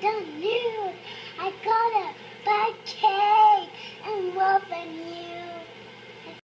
the news. I got a bad cake and love and